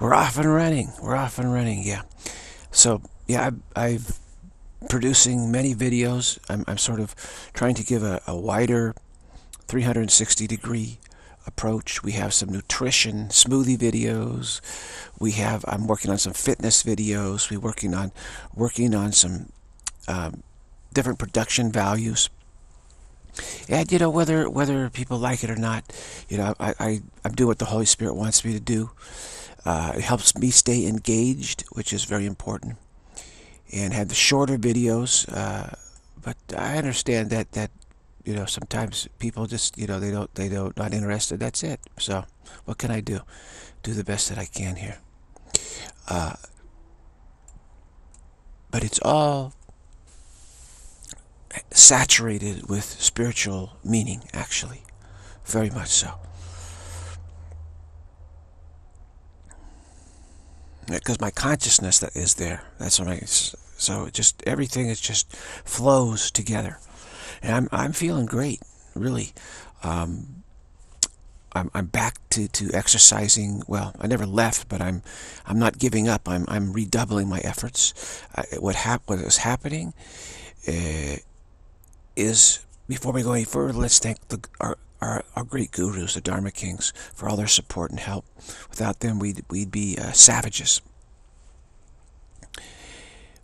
We're off and running. We're off and running. Yeah. So yeah, I, I've producing many videos. I'm, I'm sort of trying to give a, a wider 360 degree approach. We have some nutrition smoothie videos. We have I'm working on some fitness videos. We're working on working on some um, different production values. And you know whether whether people like it or not, you know I, I I'm doing what the Holy Spirit wants me to do. Uh, it helps me stay engaged, which is very important, and have the shorter videos. Uh, but I understand that that you know sometimes people just you know they don't they don't not interested. That's it. So what can I do? Do the best that I can here. Uh, but it's all saturated with spiritual meaning, actually. Very much so. Because my consciousness that is there. That's what I. So just everything is just flows together, and I'm I'm feeling great, really. Um, I'm I'm back to to exercising. Well, I never left, but I'm I'm not giving up. I'm I'm redoubling my efforts. Uh, what hap what is happening uh, is before we go any further, let's thank the our, our, our great gurus, the Dharma Kings, for all their support and help. Without them, we'd we'd be uh, savages.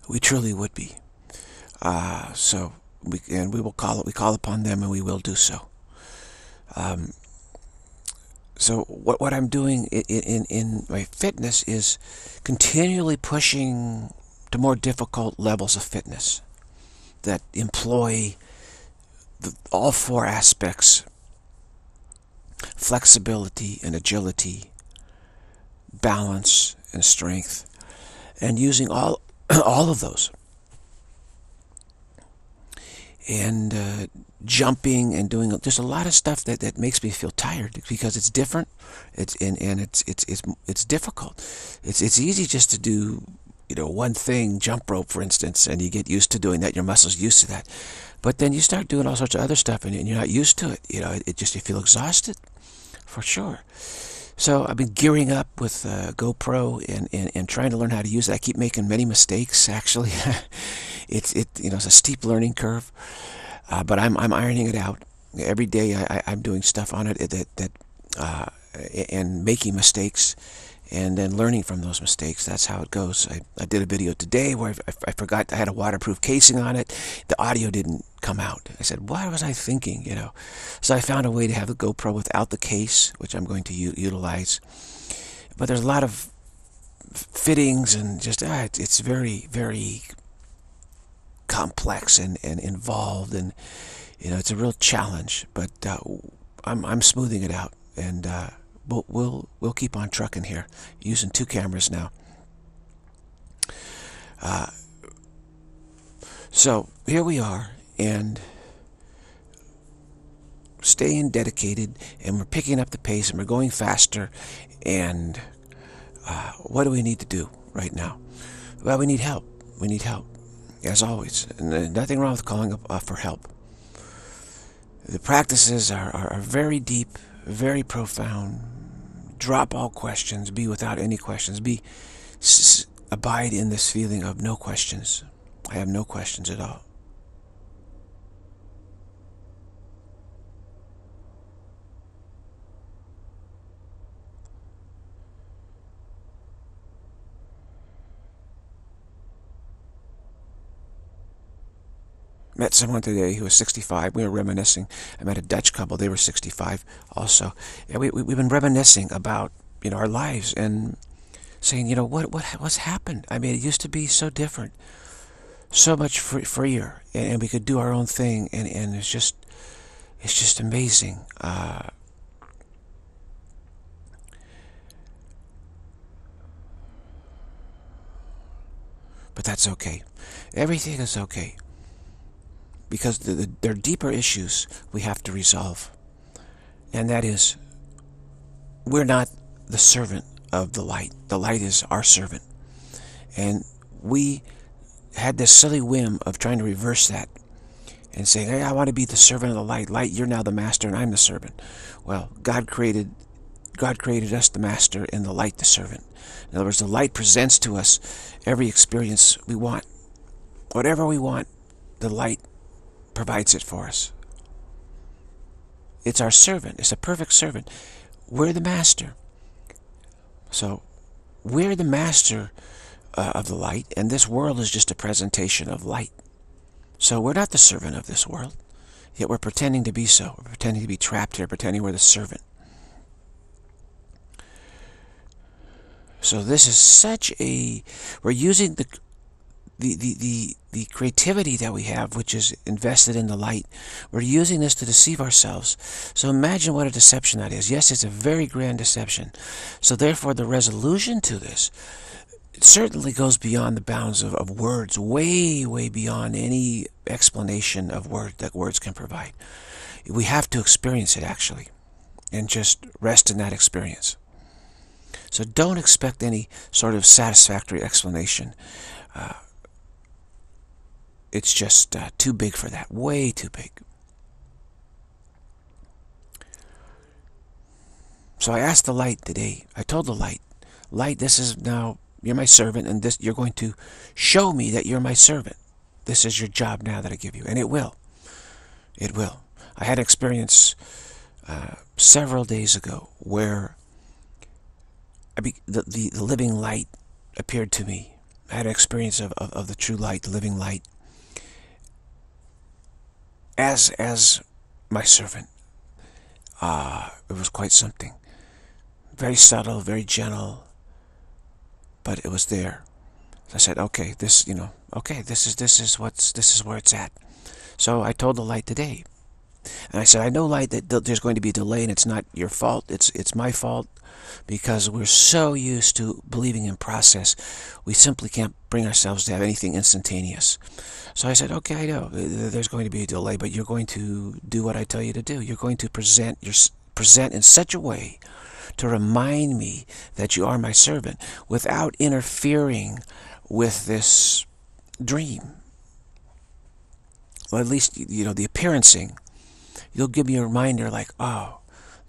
We truly would be. Uh, so we and we will call it. We call upon them, and we will do so. Um, so what what I'm doing in, in in my fitness is continually pushing to more difficult levels of fitness that employ the, all four aspects flexibility and agility balance and strength and using all all of those. And uh, jumping and doing there's a lot of stuff that, that makes me feel tired because it's different. It's and, and it's it's it's it's difficult. It's it's easy just to do you know one thing jump rope for instance and you get used to doing that. Your muscles used to that. But then you start doing all sorts of other stuff and you're not used to it. You know it, it just you feel exhausted for sure so I've been gearing up with uh, GoPro and, and, and trying to learn how to use it. I keep making many mistakes, actually. it's it you know it's a steep learning curve, uh, but I'm I'm ironing it out every day. I, I am doing stuff on it that that uh, and making mistakes and then learning from those mistakes. That's how it goes. I, I did a video today where I, I, forgot I had a waterproof casing on it. The audio didn't come out. I said, what was I thinking, you know? So I found a way to have the GoPro without the case, which I'm going to utilize. But there's a lot of fittings and just, ah, it's, it's very, very complex and, and involved and, you know, it's a real challenge. But uh, I'm, I'm smoothing it out and, uh, we'll, we'll, we'll keep on trucking here, using two cameras now. Uh, so here we are, and staying dedicated, and we're picking up the pace, and we're going faster, and uh, what do we need to do right now? Well, we need help. We need help, as always. And nothing wrong with calling up uh, for help. The practices are, are, are very deep, very profound, drop all questions, be without any questions, be abide in this feeling of no questions. I have no questions at all. Met someone today who was 65. We were reminiscing. I met a Dutch couple. They were 65 also. And we, we, we've been reminiscing about, you know, our lives and saying, you know, what, what, what's happened? I mean, it used to be so different, so much free, freer, and, and, we could do our own thing. And, and it's just, it's just amazing. Uh, but that's okay. Everything is okay because the, the, there are deeper issues we have to resolve. And that is, we're not the servant of the light. The light is our servant. And we had this silly whim of trying to reverse that and saying, hey, I want to be the servant of the light. Light, you're now the master and I'm the servant. Well, God created God created us the master and the light the servant. In other words, the light presents to us every experience we want. Whatever we want, the light provides it for us. It's our servant. It's a perfect servant. We're the master. So we're the master uh, of the light, and this world is just a presentation of light. So we're not the servant of this world, yet we're pretending to be so. We're pretending to be trapped here, pretending we're the servant. So this is such a, we're using the, the, the, the, the creativity that we have, which is invested in the light, we're using this to deceive ourselves. So imagine what a deception that is. Yes, it's a very grand deception. So therefore the resolution to this certainly goes beyond the bounds of, of words, way, way beyond any explanation of word that words can provide. We have to experience it, actually, and just rest in that experience. So don't expect any sort of satisfactory explanation. Uh, it's just uh, too big for that, way too big. So I asked the light today, I told the light, light, this is now you're my servant, and this you're going to show me that you're my servant. This is your job now that I give you, and it will. It will. I had experience uh, several days ago where be, the, the, the living light appeared to me. I had an experience of, of, of the true light, the living light, as as my servant. Ah, uh, it was quite something. Very subtle, very gentle, but it was there. I said, okay, this, you know, okay, this is, this is what's, this is where it's at. So I told the light today. And I said, I know light that there's going to be a delay and it's not your fault. It's, it's my fault because we're so used to believing in process. We simply can't bring ourselves to have anything instantaneous. So I said, okay, I know there's going to be a delay, but you're going to do what I tell you to do. You're going to present your, present in such a way to remind me that you are my servant without interfering with this dream. Or at least, you know, the appearancing. You'll give me a reminder like, oh,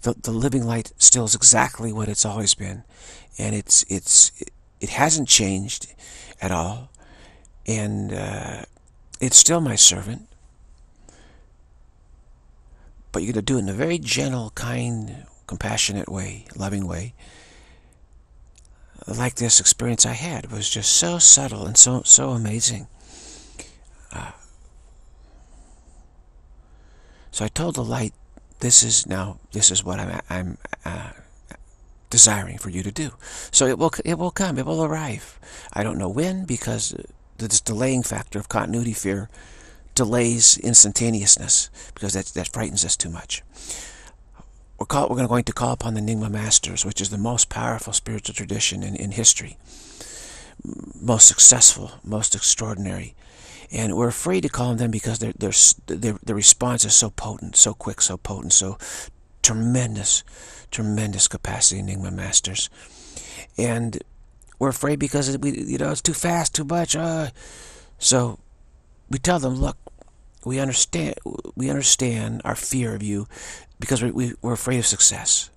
the, the living light still is exactly what it's always been. And it's, it's, it hasn't changed at all. And uh, it's still my servant. But you're going to do it in a very gentle, kind compassionate way, loving way. Like this experience I had it was just so subtle and so so amazing. Uh, so I told the light, "This is now. This is what I'm. I'm uh, desiring for you to do. So it will. It will come. It will arrive. I don't know when because this delaying factor of continuity fear delays instantaneousness because that that frightens us too much we're, call, we're going to call upon the Nyingma Masters, which is the most powerful spiritual tradition in, in history. Most successful, most extraordinary. And we're afraid to call on them because their, their, their response is so potent, so quick, so potent, so tremendous, tremendous capacity, Nyingma Masters. And we're afraid because we, you know, it's too fast, too much. Uh, so we tell them, look, we understand we understand our fear of you because we, we, we're afraid of success.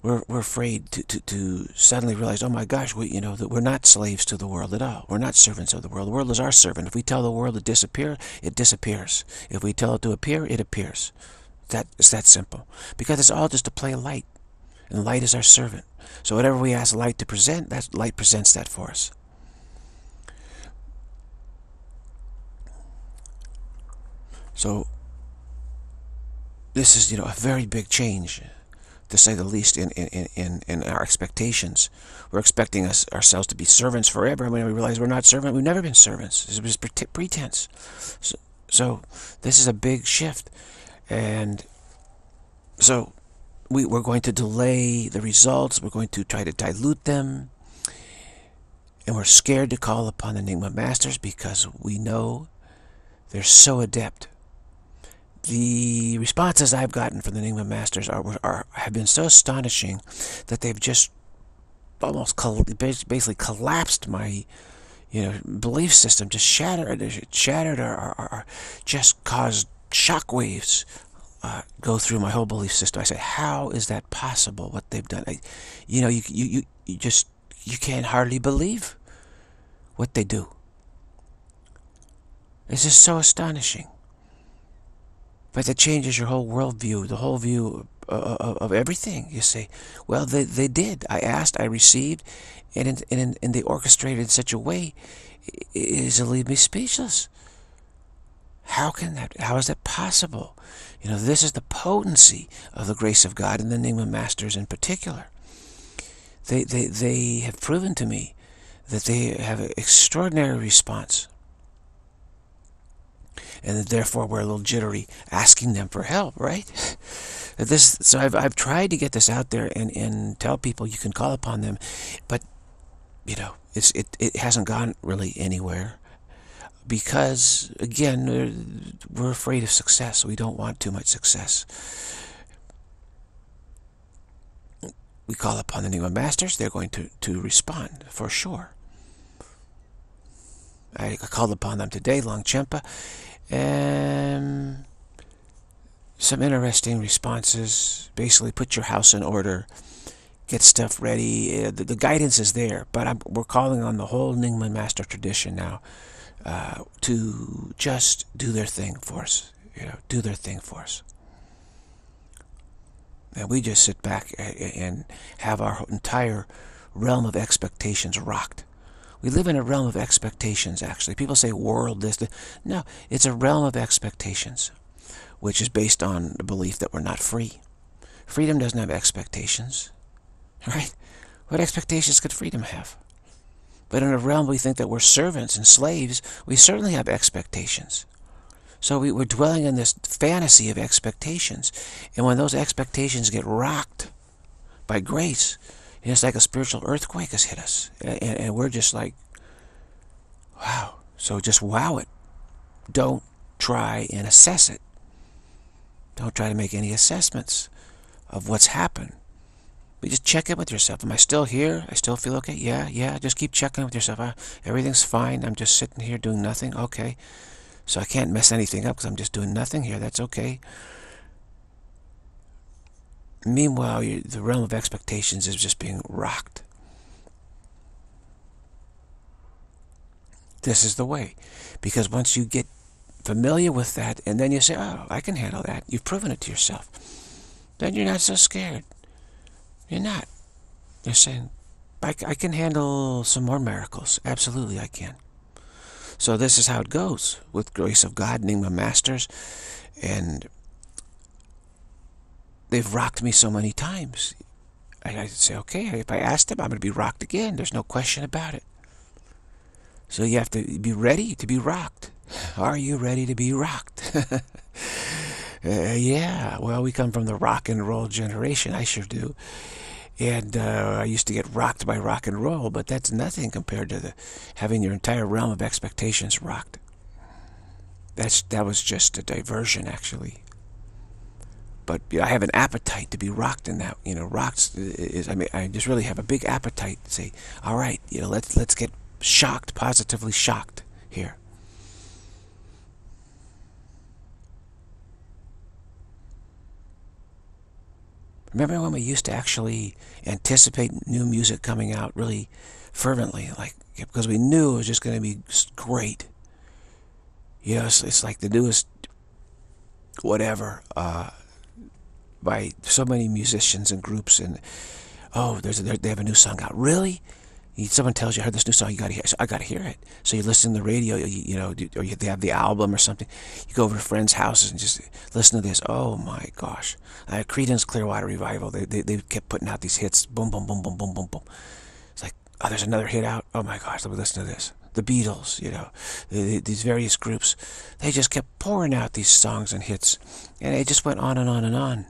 We're, we're afraid to, to, to suddenly realize, oh my gosh, we, you know, that we're not slaves to the world at all. We're not servants of the world. The world is our servant. If we tell the world to disappear, it disappears. If we tell it to appear, it appears. That, it's that simple. Because it's all just a play of light. And light is our servant. So whatever we ask light to present, that light presents that for us. So this is, you know, a very big change, to say the least, in, in, in, in our expectations. We're expecting us ourselves to be servants forever, and when we realize we're not servants, we've never been servants. It's just pretense. So, so this is a big shift. And so we, we're going to delay the results. We're going to try to dilute them. And we're scared to call upon the Nyingma Masters because we know they're so adept the responses I've gotten from the Nyingma Masters are, are have been so astonishing that they've just almost basically collapsed my you know belief system, just shattered, shattered, or, or, or just caused shock waves uh, go through my whole belief system. I say, how is that possible? What they've done? I, you know, you, you you you just you can't hardly believe what they do. It's just so astonishing. But that changes your whole worldview, the whole view of, of, everything. You say, well, they, they did. I asked, I received, and, in, and, and they orchestrated in such a way is to leave me speechless. How can that, how is that possible? You know, this is the potency of the grace of God and the Nyingma Masters in particular. They, they, they have proven to me that they have an extraordinary response. And therefore we're a little jittery asking them for help, right? this, so I've, I've tried to get this out there and, and tell people you can call upon them, but, you know, it's, it, it hasn't gone really anywhere because, again, we're afraid of success. We don't want too much success. We call upon the Nyingma Masters. They're going to, to respond, for sure. I called upon them today, Longchenpa, and some interesting responses. Basically, put your house in order, get stuff ready. Uh, the, the guidance is there, but I'm, we're calling on the whole Nyingma Master tradition now uh, to just do their thing for us. You know, do their thing for us. And we just sit back and have our entire realm of expectations rocked. We live in a realm of expectations, actually. People say world this. this. No, it's a realm of expectations, which is based on the belief that we're not free. Freedom doesn't have expectations, right? What expectations could freedom have? But in a realm we think that we're servants and slaves, we certainly have expectations. So we, are dwelling in this fantasy of expectations. And when those expectations get rocked by grace, it's like a spiritual earthquake has hit us. And, and we're just like, wow. So just wow it. Don't try and assess it. Don't try to make any assessments of what's happened. But just check in with yourself. Am I still here? I still feel okay? Yeah, yeah. Just keep checking with yourself. Uh, everything's fine. I'm just sitting here doing nothing. Okay. So I can't mess anything up because I'm just doing nothing here. That's okay. Meanwhile, the realm of expectations is just being rocked. This is the way. Because once you get familiar with that, and then you say, oh, I can handle that. You've proven it to yourself. Then you're not so scared. You're not. You're saying, I, I can handle some more miracles. Absolutely, I can. So this is how it goes with grace of God, Nyingma Masters, and they've rocked me so many times. I, I say, okay, if I ask them, I'm going to be rocked again. There's no question about it. So you have to be ready to be rocked. Are you ready to be rocked? uh, yeah, well, we come from the rock and roll generation. I sure do. And uh, I used to get rocked by rock and roll, but that's nothing compared to the, having your entire realm of expectations rocked. That's That was just a diversion, actually but I have an appetite to be rocked in that. You know, rocked is. I mean, I just really have a big appetite to say, all right, you know, let's let's get shocked, positively shocked here. Remember when we used to actually anticipate new music coming out really fervently, like because we knew it was just going to be great. You know, it's, it's like the newest whatever. Uh, by so many musicians and groups and oh there's a, they have a new song out. Really? Someone tells you I heard this new song you gotta hear so I gotta hear it. So you listen to the radio you, you know or you, they have the album or something. You go over to friends houses and just listen to this. Oh my gosh. Uh, Creedence Clearwater Revival. They, they, they kept putting out these hits. Boom boom boom boom boom boom boom. It's like oh there's another hit out? Oh my gosh let me listen to this. The Beatles, you know, these various groups, they just kept pouring out these songs and hits, and it just went on and on and on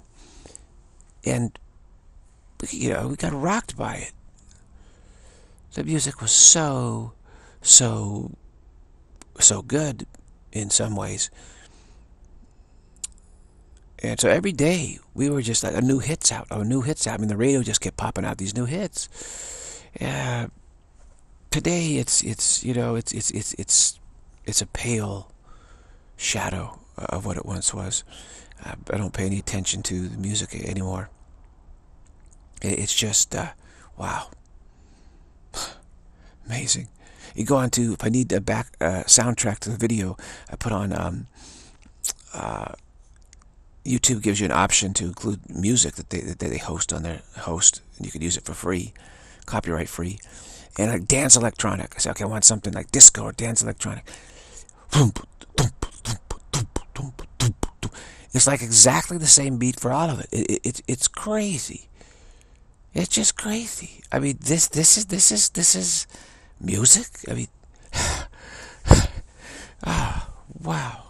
and you know we got rocked by it. The music was so so so good in some ways. And so every day we were just like a new hits out a new hits out. I mean the radio just kept popping out these new hits. Yeah. Today it's it's you know it's it's it's it's it's a pale shadow of what it once was. I don't pay any attention to the music anymore. It's just, uh, wow. Amazing. You go on to, if I need a back uh, soundtrack to the video, I put on, um, uh, YouTube gives you an option to include music that they, that they host on their host, and you can use it for free, copyright free. And like dance electronic. I say, okay, I want something like disco or dance electronic. It's like exactly the same beat for all of it. it, it, it it's crazy. It's just crazy. I mean, this this is this is this is music. I mean, ah, wow.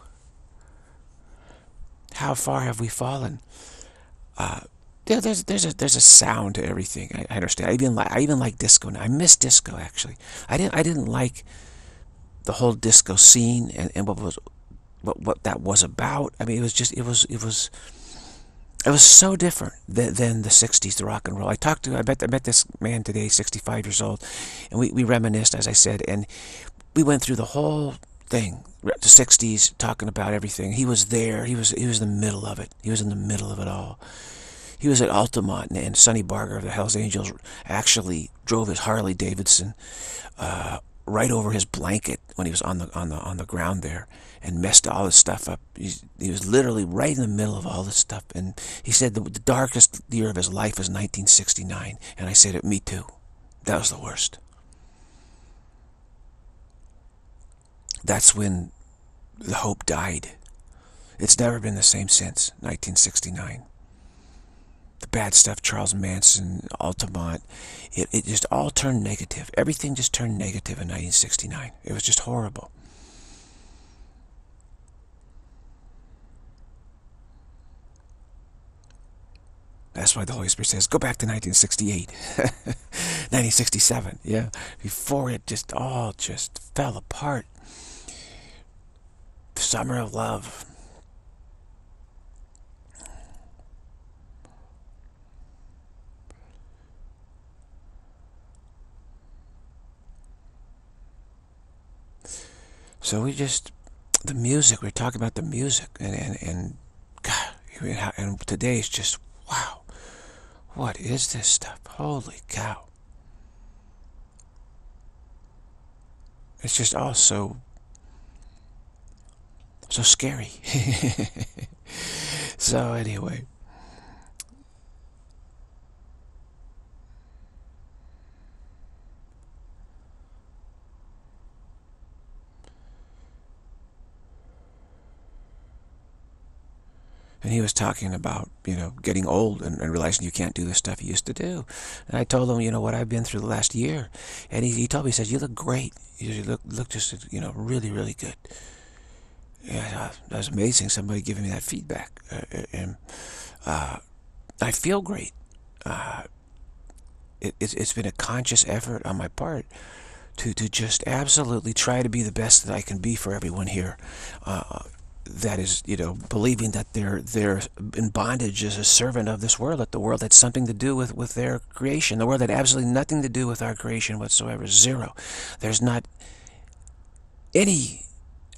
How far have we fallen? Uh, yeah, there's there's a there's a sound to everything. I, I understand. I even like I even like disco now. I miss disco actually. I didn't I didn't like the whole disco scene and, and what was what what that was about. I mean, it was just it was it was it was so different than, than the 60s, the rock and roll. I talked to, I met, I met this man today, 65 years old, and we, we reminisced, as I said, and we went through the whole thing, the 60s, talking about everything. He was there. He was, he was in the middle of it. He was in the middle of it all. He was at Altamont, and, and Sonny Barger of the Hells Angels actually drove his Harley Davidson uh, right over his blanket when he was on the on the on the ground there and messed all his stuff up. He's, he was literally right in the middle of all this stuff. And he said the, the darkest year of his life was 1969. And I said, it. me too. That was the worst. That's when the hope died. It's never been the same since 1969 the bad stuff, Charles Manson, Altamont, it, it just all turned negative. Everything just turned negative in 1969. It was just horrible. That's why the Holy Spirit says, go back to 1968, 1967, yeah, before it just all just fell apart. Summer of Love, So we just, the music, we're talking about the music, and, and, and God, and today is just, wow, what is this stuff? Holy cow. It's just all so, so scary. so anyway. And he was talking about, you know, getting old and, and, realizing you can't do the stuff you used to do. And I told him, you know, what I've been through the last year. And he, he told me, he says, you look great. You look, look just, you know, really, really good. Yeah, that was amazing. Somebody giving me that feedback. Uh, uh and uh, I feel great. Uh, it, it's, it's been a conscious effort on my part to, to just absolutely try to be the best that I can be for everyone here. Uh, that is, you know, believing that they're they're in bondage as a servant of this world, that the world had something to do with with their creation. The world had absolutely nothing to do with our creation whatsoever. Zero. There's not any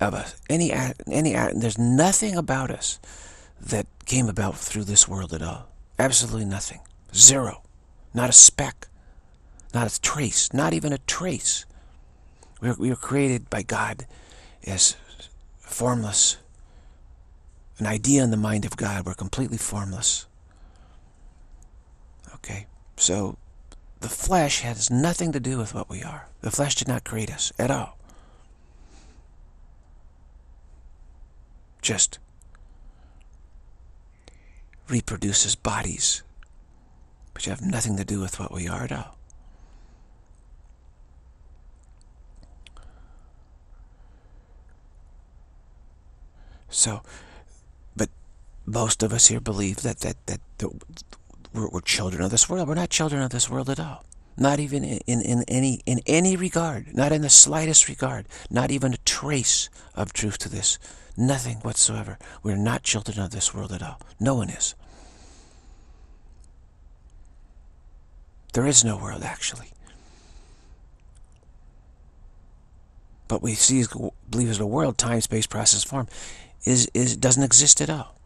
of us, any any there's nothing about us that came about through this world at all. Absolutely nothing. Zero. Not a speck. Not a trace. Not even a trace. We were, we were created by God as formless an idea in the mind of God. We're completely formless. Okay, so the flesh has nothing to do with what we are. The flesh did not create us at all. Just reproduces bodies which have nothing to do with what we are at all. So most of us here believe that that that, we're, we're, children of this world. We're not children of this world at all. Not even in, in, in any in any regard. Not in the slightest regard. Not even a trace of truth to this. Nothing whatsoever. We're not children of this world at all. No one is. There is no world, actually. But we see, believe as a world, time, space, process, form, is, is, doesn't exist at all.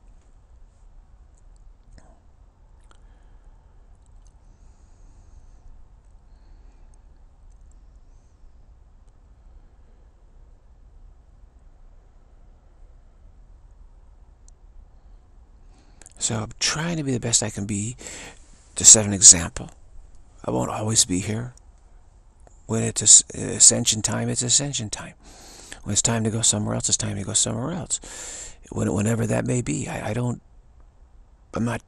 So I'm trying to be the best I can be to set an example. I won't always be here. When it's ascension time, it's ascension time. When it's time to go somewhere else, it's time to go somewhere else. When, whenever that may be, I, I don't, I'm not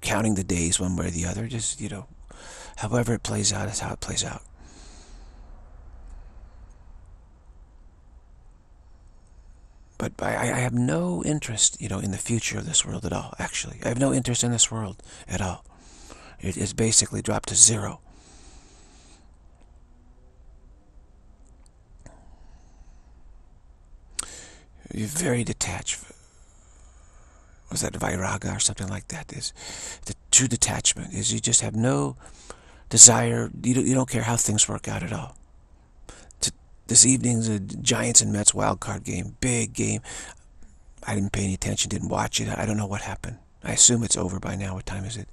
counting the days one way or the other. Just, you know, however it plays out is how it plays out. But I, I have no interest, you know, in the future of this world at all, actually. I have no interest in this world at all. It is basically dropped to zero. You're very detached. Was that Vairagya or something like that? Is the true detachment is you just have no desire. You don't, you don't care how things work out at all. This evening's a Giants and Mets wild card game, big game. I didn't pay any attention, didn't watch it. I don't know what happened. I assume it's over by now. What time is it?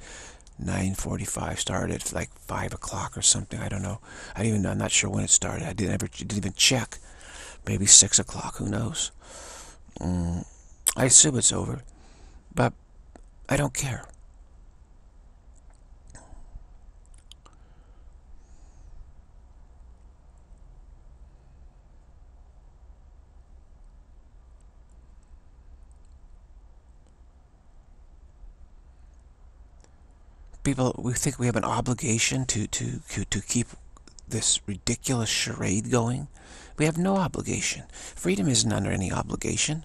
9:45. Started at like five o'clock or something. I don't know. I even I'm not sure when it started. I didn't ever didn't even check. Maybe six o'clock. Who knows? Mm, I assume it's over, but I don't care. People we think we have an obligation to to to keep this ridiculous charade going. We have no obligation. Freedom isn't under any obligation.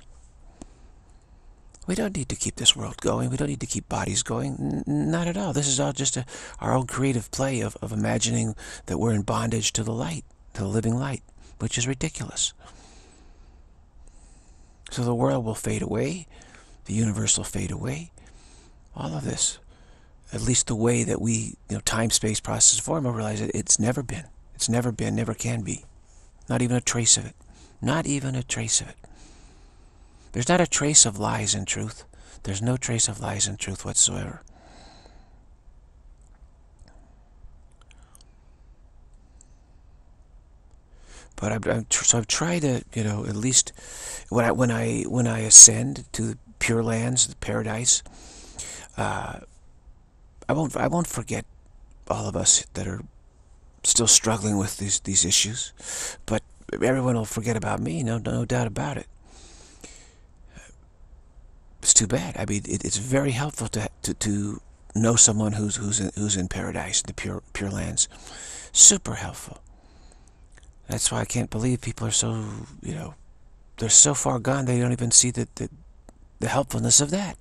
We don't need to keep this world going. We don't need to keep bodies going. N not at all. This is all just a, our own creative play of, of imagining that we're in bondage to the light, to the living light, which is ridiculous. So the world will fade away. The universe will fade away. All of this at least the way that we, you know, time, space, process, form, I realize that it's never been. It's never been, never can be. Not even a trace of it. Not even a trace of it. There's not a trace of lies and truth. There's no trace of lies and truth whatsoever. But I, I, so I've tried to, you know, at least when I when I when I ascend to the pure lands, the paradise, uh, I won't I won't forget all of us that are still struggling with these these issues, but everyone will forget about me. No no doubt about it. It's too bad. I mean, it, it's very helpful to to to know someone who's who's in, who's in paradise, the pure pure lands. Super helpful. That's why I can't believe people are so you know they're so far gone they don't even see the the, the helpfulness of that.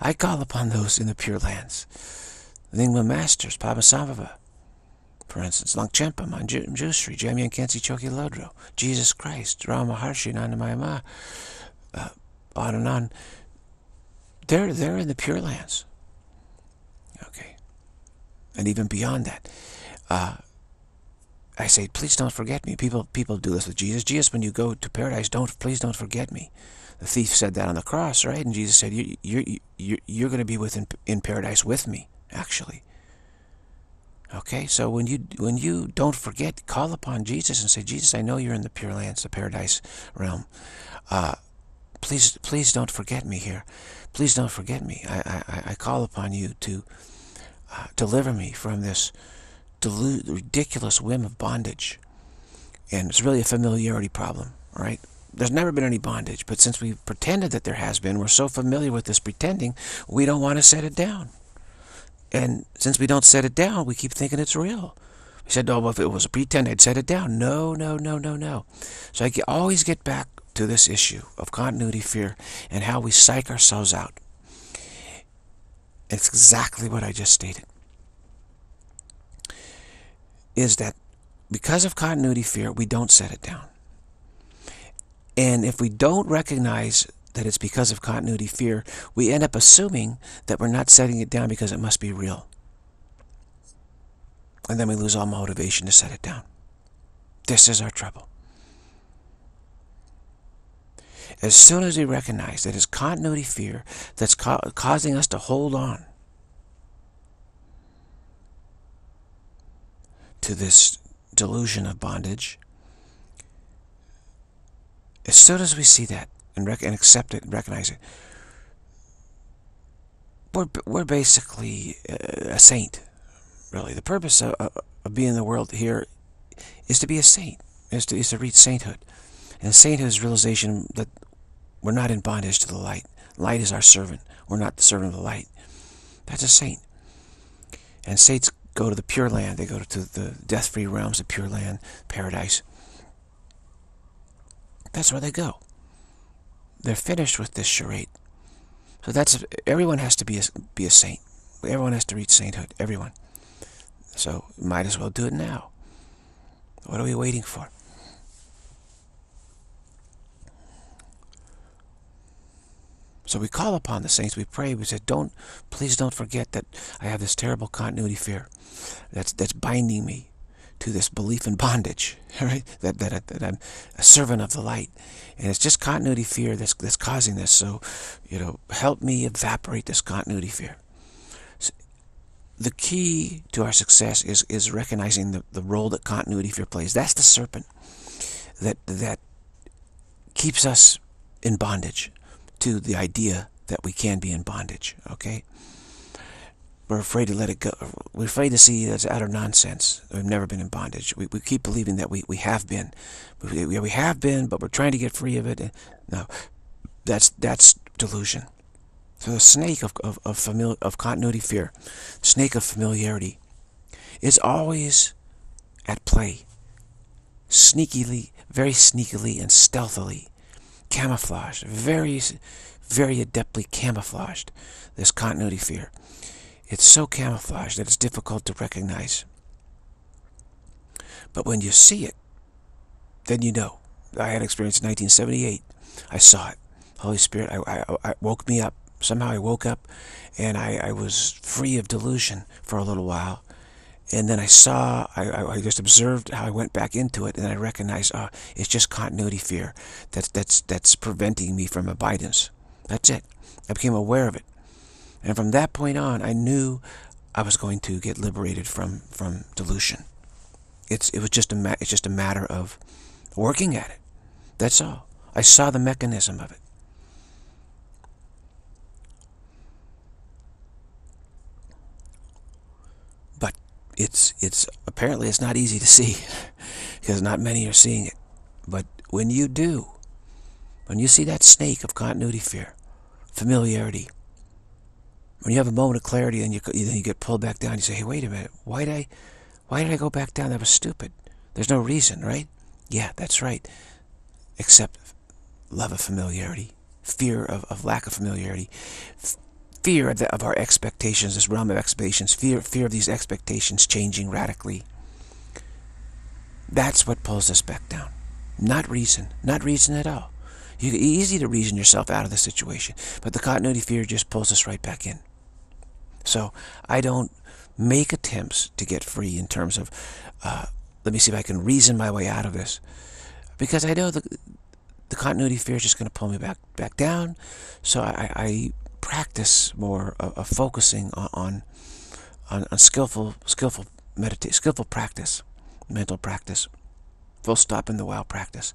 I call upon those in the Pure Lands. The Nyingma Masters, Padmasambhava, for instance, Longchenpa, Manjushri, Jamyang Khyentse Chokyi Lodro, Jesus Christ, Ramana Maharshi, Nanda uh, on and on. They're, they're in the Pure Lands. Okay. And even beyond that. Uh, I say, please don't forget me. People people do this with Jesus. Jesus, when you go to paradise, don't please don't forget me the thief said that on the cross, right? And Jesus said, you, you're, you're, you're going to be within, in paradise with me, actually. Okay, so when you when you don't forget, call upon Jesus and say, Jesus, I know you're in the Pure Lands, the paradise realm. Uh, please, please don't forget me here. Please don't forget me. I, I, I call upon you to uh, deliver me from this ridiculous whim of bondage. And it's really a familiarity problem, right? There's never been any bondage, but since we've pretended that there has been, we're so familiar with this pretending, we don't want to set it down. And since we don't set it down, we keep thinking it's real. We said, oh, well, if it was a pretend, I'd set it down. No, no, no, no, no. So I always get back to this issue of continuity fear and how we psych ourselves out. It's exactly what I just stated. Is that because of continuity fear, we don't set it down. And if we don't recognize that it's because of continuity fear, we end up assuming that we're not setting it down because it must be real. And then we lose all motivation to set it down. This is our trouble. As soon as we recognize that it's continuity fear that's ca causing us to hold on to this delusion of bondage, as soon as we see that and, and accept it and recognize it, we're, we're basically uh, a saint, really. The purpose of, of being in the world here is to be a saint, is to, is to reach sainthood. And sainthood is realization that we're not in bondage to the light. Light is our servant. We're not the servant of the light. That's a saint. And saints go to the Pure Land. They go to the death-free realms of Pure Land, paradise. That's where they go. They're finished with this charade. So that's everyone has to be a, be a saint. Everyone has to reach sainthood. Everyone. So might as well do it now. What are we waiting for? So we call upon the saints, we pray, we said, don't, please don't forget that I have this terrible continuity fear that's, that's binding me to this belief in bondage, right? That, that, that I'm a servant of the light. And it's just continuity fear that's, that's causing this. So, you know, help me evaporate this continuity fear. So the key to our success is, is recognizing the, the role that continuity fear plays. That's the serpent that, that keeps us in bondage to the idea that we can be in bondage, okay? We're afraid to let it go. We're afraid to see that's utter nonsense. We've never been in bondage. We, we keep believing that we, we have been. We, we have been, but we're trying to get free of it. No, that's that's delusion. So the snake of, of, of, famili of continuity fear, snake of familiarity, is always at play, sneakily, very sneakily and stealthily camouflaged, very, very adeptly camouflaged, this continuity fear. It's so camouflaged that it's difficult to recognize. But when you see it, then you know. I had experience in 1978. I saw it. Holy Spirit I, I, I woke me up. Somehow I woke up and I, I was free of delusion for a little while. And then I saw, I, I just observed how I went back into it, and I recognized, oh, it's just continuity fear that's, that's, that's preventing me from abidance. That's it. I became aware of it. And from that point on, I knew I was going to get liberated from, from delusion. It's, it was just a, it's just a matter of working at it. That's all. I saw the mechanism of it. But it's it's apparently it's not easy to see because not many are seeing it. But when you do, when you see that snake of continuity fear, familiarity, when you have a moment of clarity and you then you get pulled back down, you say, "Hey, wait a minute, why did I, why did I go back down? That was stupid. There's no reason, right? Yeah, that's right. Except love of familiarity, fear of, of lack of familiarity, fear of, the, of our expectations, this realm of expectations, fear, fear of these expectations changing radically. That's what pulls us back down. Not reason. Not reason at all. You, easy to reason yourself out of the situation, but the continuity fear just pulls us right back in. So I don't make attempts to get free in terms of, uh, let me see if I can reason my way out of this. Because I know the, the continuity fear is just going to pull me back back down. So I, I practice more of, of focusing on, on, on skillful skillful meditate skillful practice, mental practice, full stop in the wild practice,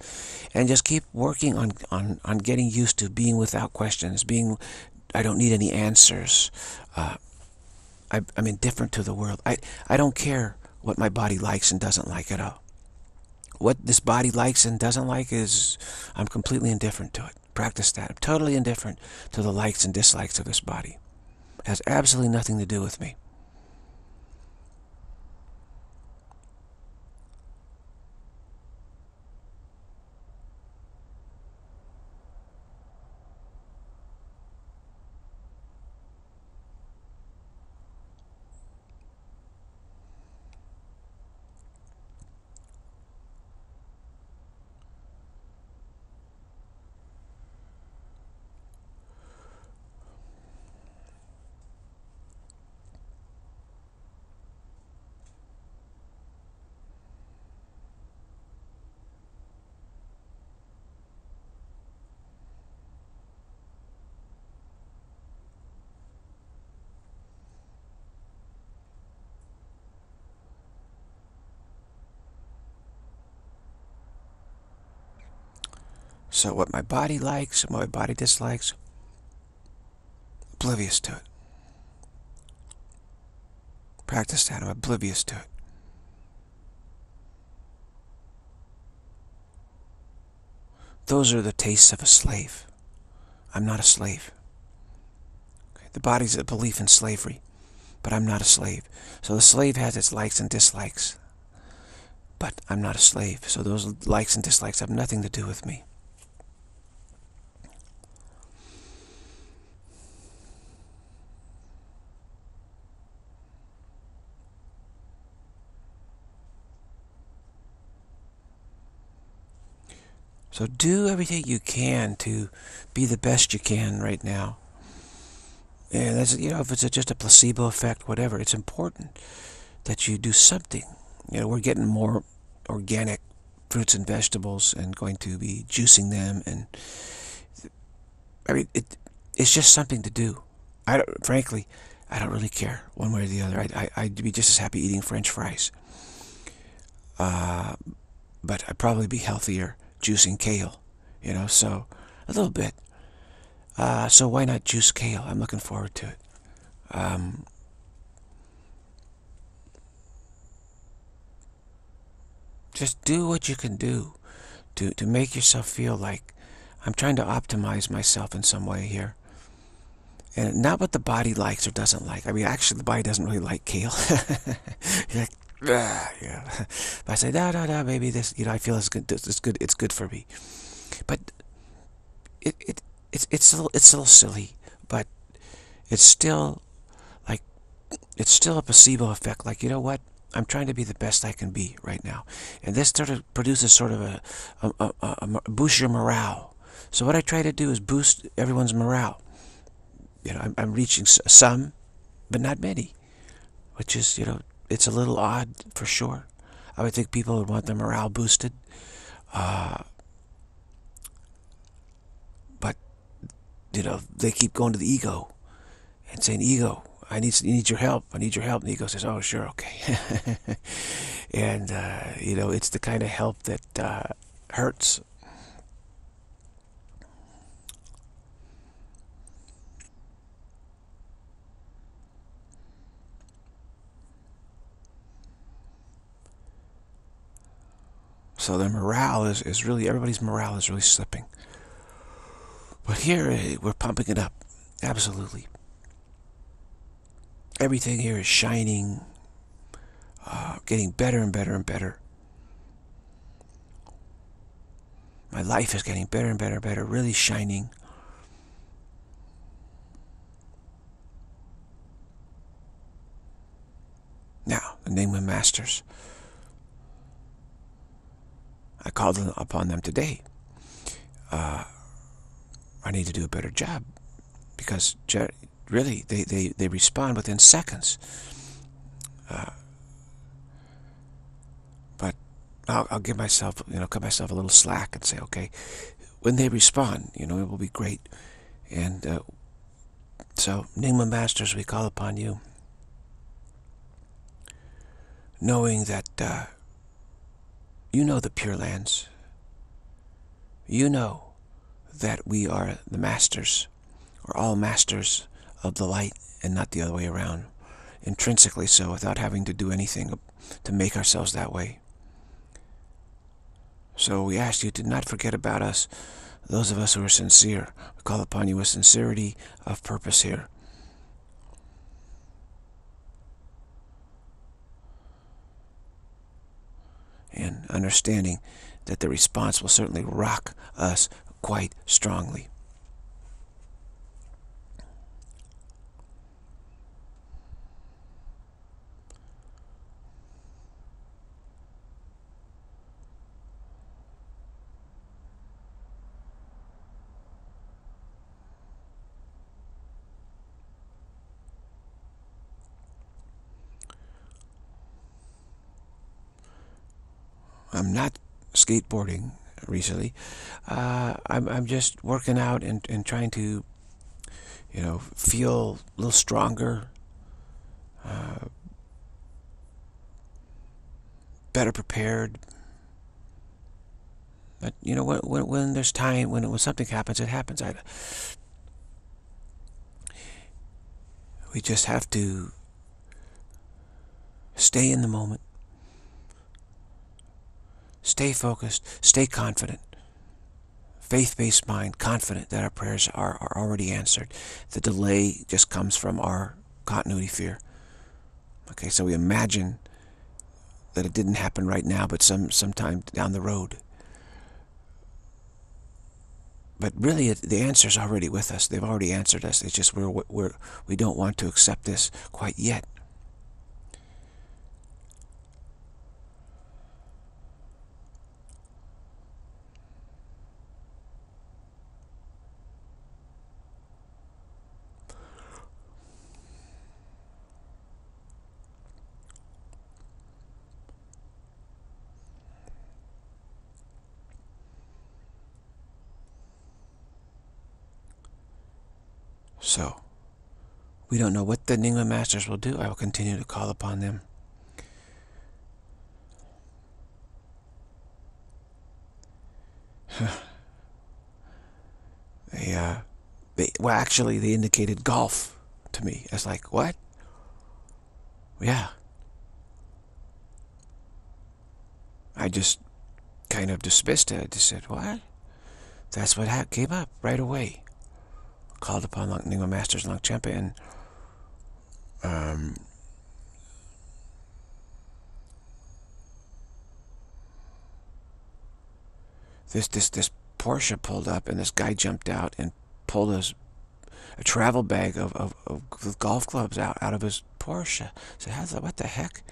and just keep working on on on getting used to being without questions, being I don't need any answers. Uh, I, I'm indifferent to the world. I I don't care what my body likes and doesn't like at all. What this body likes and doesn't like is I'm completely indifferent to it practice that. I'm totally indifferent to the likes and dislikes of this body. It has absolutely nothing to do with me. So what my body likes, and what my body dislikes, oblivious to it. practice that. I'm oblivious to it. Those are the tastes of a slave. I'm not a slave. Okay. The body's a belief in slavery, but I'm not a slave. So the slave has its likes and dislikes, but I'm not a slave. So those likes and dislikes have nothing to do with me. So do everything you can to be the best you can right now. And that's, you know, if it's a, just a placebo effect, whatever, it's important that you do something. You know, we're getting more organic fruits and vegetables and going to be juicing them. And I mean, it, it's just something to do. I don't, frankly, I don't really care one way or the other. I, I, would be just as happy eating French fries. Uh, but I'd probably be healthier juicing kale, you know, so a little bit. Uh, so why not juice kale? I'm looking forward to it. Um, just do what you can do to, to make yourself feel like I'm trying to optimize myself in some way here. And not what the body likes or doesn't like. I mean, actually, the body doesn't really like kale. Like, Ah, yeah. But I say, no, no, no, maybe this, you know, I feel it's good, it's good, it's good for me. But it, it, it's, it's a little, it's a little silly, but it's still like, it's still a placebo effect. Like, you know what? I'm trying to be the best I can be right now. And this sort of produces sort of a, a, a, a, a boost your morale. So what I try to do is boost everyone's morale. You know, I'm, I'm reaching some, but not many, which is, you know, it's a little odd for sure. I would think people would want their morale boosted. Uh, but, you know, they keep going to the ego and saying, ego, I need, I need your help. I need your help. And the ego says, oh, sure, okay. and, uh, you know, it's the kind of help that uh, hurts. So their morale is, is really, everybody's morale is really slipping. But here, eh, we're pumping it up. Absolutely. Everything here is shining, uh, getting better and better and better. My life is getting better and better and better, really shining. Now, the Nyingma Masters. I called upon them today. Uh, I need to do a better job because really they, they, they respond within seconds. Uh, but I'll, I'll give myself, you know, cut myself a little slack and say, okay, when they respond, you know, it will be great. And uh, so, Nyingma Masters, we call upon you, knowing that uh, you know the Pure Lands. You know that we are the masters, or all masters of the light and not the other way around. Intrinsically so, without having to do anything to make ourselves that way. So we ask you to not forget about us, those of us who are sincere. We call upon you with sincerity of purpose here. And understanding that the response will certainly rock us quite strongly. I'm not skateboarding recently. Uh, I'm, I'm just working out and, and trying to, you know, feel a little stronger, uh, better prepared. But, you know, when, when, there's time, when, when something happens, it happens. I, we just have to Stay in the moment. Stay focused. Stay confident. Faith-based mind, confident that our prayers are, are already answered. The delay just comes from our continuity fear. Okay, so we imagine that it didn't happen right now, but some sometime down the road. But really, it, the answer is already with us. They've already answered us. It's just we're, we're, we don't want to accept this quite yet. So, we don't know what the Nyingma Masters will do. I will continue to call upon them. they, uh, they, well, actually, they indicated golf to me. It's like, what? Yeah. I just kind of dismissed it. I just said, what? That's what came up right away called upon Nyingma Masters Longchenpa and um, this this this Porsche pulled up and this guy jumped out and pulled his a travel bag of, of, of golf clubs out out of his Porsche. So how what the heck?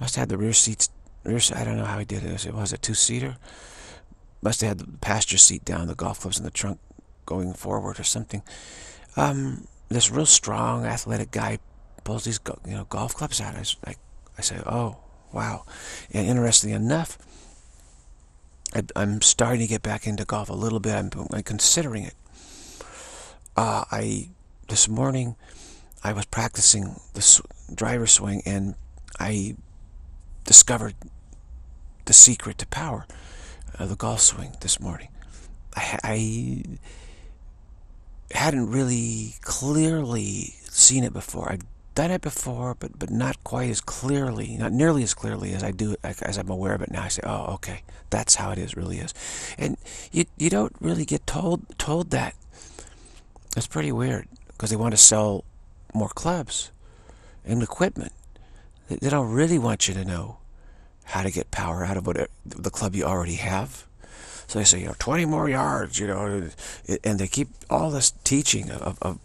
Must have had the rear seats. Rear. I don't know how he did it. It was a two seater. Must have had the passenger seat down, the golf clubs in the trunk going forward or something. Um, this real strong, athletic guy pulls these you know golf clubs out. I, I, I say, oh, wow. And interestingly enough, I, am starting to get back into golf a little bit. I'm, considering it. Uh, I this morning I was practicing the driver swing and I discovered the secret to power of the golf swing this morning. I, I hadn't really clearly seen it before. I'd done it before, but but not quite as clearly, not nearly as clearly as I do as I'm aware of it now. I say, oh, okay, that's how it is, really is, and you you don't really get told told that. It's pretty weird because they want to sell more clubs and equipment. They don't really want you to know how to get power out of what the club you already have. So they say, you know, 20 more yards, you know, and they keep all this teaching of, of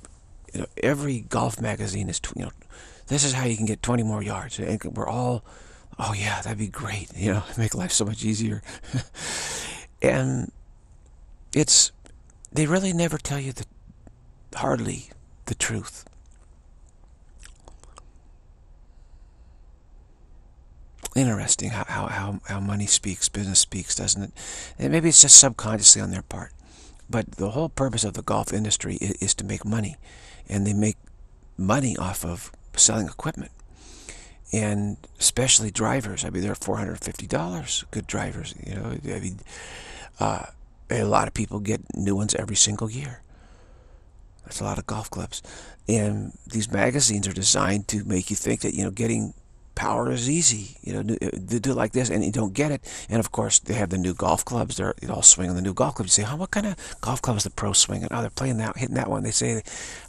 you know, every golf magazine is, you know, this is how you can get 20 more yards. And we're all, oh yeah, that'd be great, you know, make life so much easier. and it's, they really never tell you the, hardly the truth. Interesting how, how, how, money speaks, business speaks, doesn't it? And maybe it's just subconsciously on their part. But the whole purpose of the golf industry is, is to make money. And they make money off of selling equipment. And especially drivers. I mean, they're $450, good drivers. You know, I mean, uh, a lot of people get new ones every single year. That's a lot of golf clubs. And these magazines are designed to make you think that, you know, getting power is easy. You know, they do uh, it like this, and you don't get it. And of course, they have the new golf clubs. They're all swinging the new golf clubs. You say, "Huh, what kind of golf club is the pro swinging?" Oh, they're playing that, hitting that one. They say,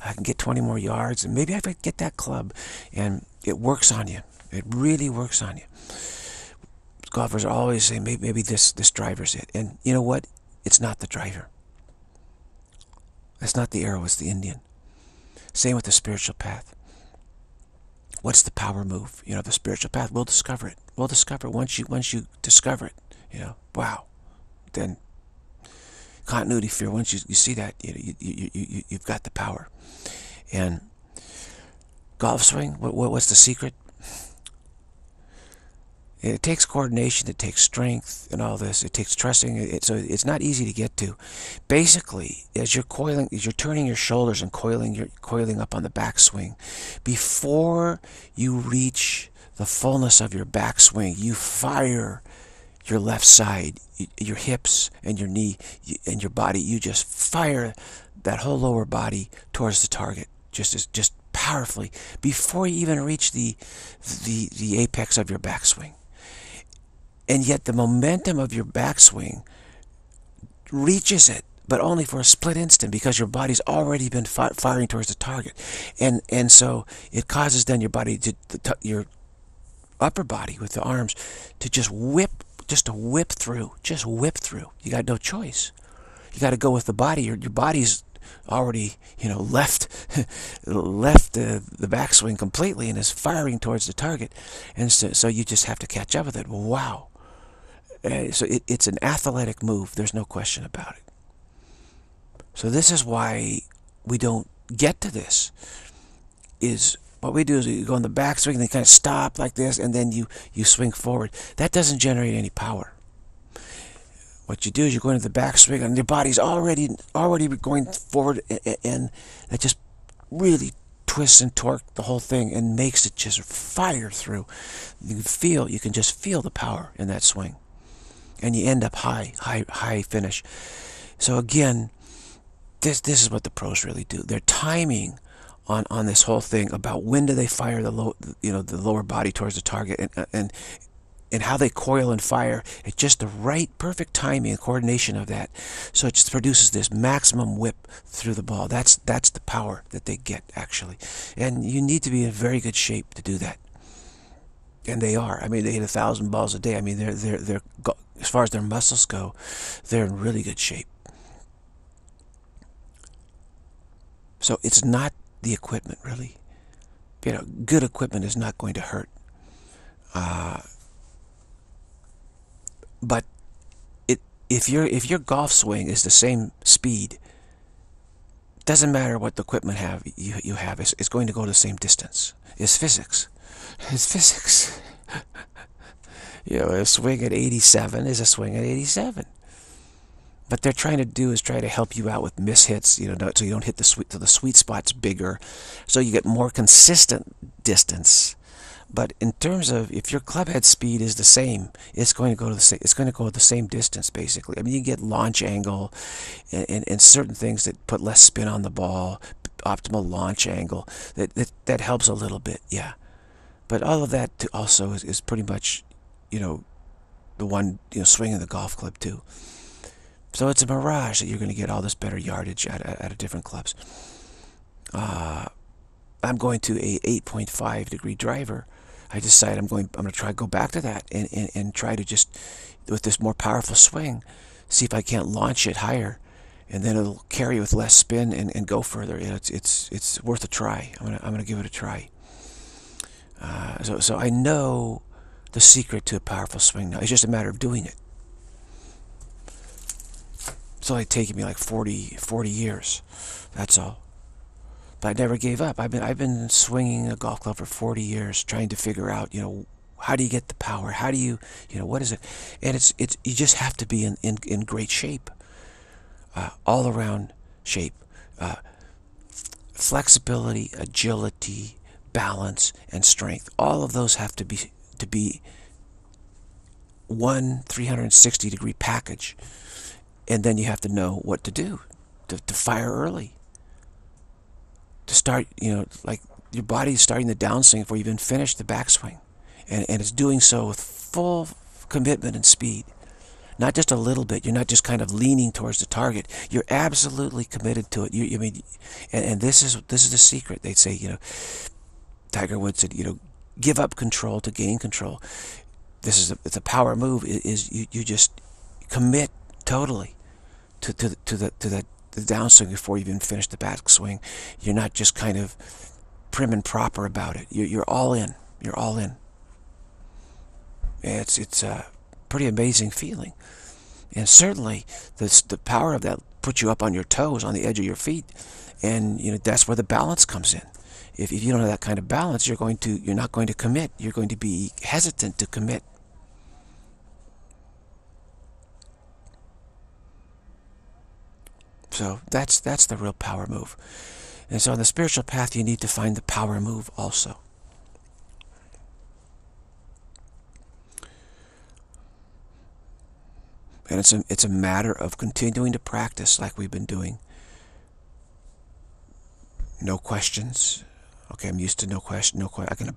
"I can get 20 more yards, and maybe I could get that club." And it works on you. It really works on you. Golfers are always saying, "Maybe, maybe this this driver's it." And you know what? It's not the driver. It's not the arrow. It's the Indian. Same with the spiritual path. What's the power move? You know, the spiritual path. We'll discover it. We'll discover it once you once you discover it. You know, wow. Then continuity fear. Once you, you see that, you, you you you you've got the power. And golf swing. What, what what's the secret? It takes coordination, it takes strength and all this. It takes trusting. It, so it's not easy to get to. Basically, as you're coiling, as you're turning your shoulders and coiling, you're coiling up on the backswing, before you reach the fullness of your backswing, you fire your left side, your hips and your knee and your body. You just fire that whole lower body towards the target. Just as just powerfully before you even reach the, the, the apex of your backswing. And yet the momentum of your backswing reaches it, but only for a split instant because your body's already been fi firing towards the target. And, and so it causes then your body, to, your upper body with the arms to just whip, just to whip through, just whip through. You got no choice. You got to go with the body. Your, your body's already, you know, left left the, the backswing completely and is firing towards the target. And so, so you just have to catch up with it. Wow. So it, it's an athletic move. There's no question about it. So this is why we don't get to this. Is what we do is you go in the backswing and then kind of stop like this and then you, you swing forward. That doesn't generate any power. What you do is you go into the backswing and your body's already already going forward and, that just really twists and torque the whole thing and makes it just fire through. You feel, you can just feel the power in that swing. And you end up high, high, high finish. So again, this this is what the pros really do. They're timing on on this whole thing about when do they fire the low, you know, the lower body towards the target, and uh, and and how they coil and fire at just the right, perfect timing and coordination of that. So it just produces this maximum whip through the ball. That's that's the power that they get, actually. And you need to be in very good shape to do that. And they are. I mean, they hit a thousand balls a day. I mean, they're, they're, they're, as far as their muscles go, they're in really good shape. So it's not the equipment, really. You know, good equipment is not going to hurt. Uh, but it if your if your golf swing is the same speed, doesn't matter what the equipment have you you have. It's, it's going to go the same distance. It's physics. It's physics. you know, a swing at 87 is a swing at 87. What they're trying to do is try to help you out with mishits, you know, so you don't hit the sweet, so the sweet spot's bigger, so you get more consistent distance but in terms of if your club head speed is the same, it's going to go to the same. It's going to go the same distance basically. I mean, you get launch angle, and, and, and certain things that put less spin on the ball, optimal launch angle. That that that helps a little bit, yeah. But all of that also is, is pretty much, you know, the one you know swinging the golf club too. So it's a mirage that you're going to get all this better yardage out, out of different clubs. Uh, I'm going to a 8.5 degree driver. I decide I'm going I'm going to try to go back to that and, and, and try to just with this more powerful swing see if I can't launch it higher. And then it'll carry with less spin and, and go further. It's it's it's worth a try. I'm gonna I'm gonna give it a try. Uh, so so I know the secret to a powerful swing now it's just a matter of doing it it's only taken me like 40 40 years that's all but I never gave up. I've been I've been swinging a golf club for 40 years, trying to figure out, you know, how do you get the power? How do you, you know, what is it? And it's it's you just have to be in in, in great shape, uh, all around shape, uh, flexibility, agility, balance, and strength. All of those have to be to be one 360 degree package, and then you have to know what to do to, to fire early to start, you know, like your body is starting the downswing before you've even finish the backswing. And, and it's doing so with full commitment and speed. Not just a little bit. You're not just kind of leaning towards the target. You're absolutely committed to it. You, I mean, and, and this is this is the secret. They'd say, you know, Tiger Woods said, you know, give up control to gain control. This is a, it's a power move. Is you, you just commit totally to to to the to that the downswing before you even finish the backswing. You're not just kind of prim and proper about it. You're, you're all in. You're all in. It's it's a pretty amazing feeling, and certainly the the power of that puts you up on your toes, on the edge of your feet, and you know that's where the balance comes in. If, if you don't have that kind of balance, you're going to you're not going to commit. You're going to be hesitant to commit. So that's that's the real power move. And so on the spiritual path, you need to find the power move also. And it's a, it's a matter of continuing to practice like we've been doing. No questions. Okay, I'm used to no question, no question. I can,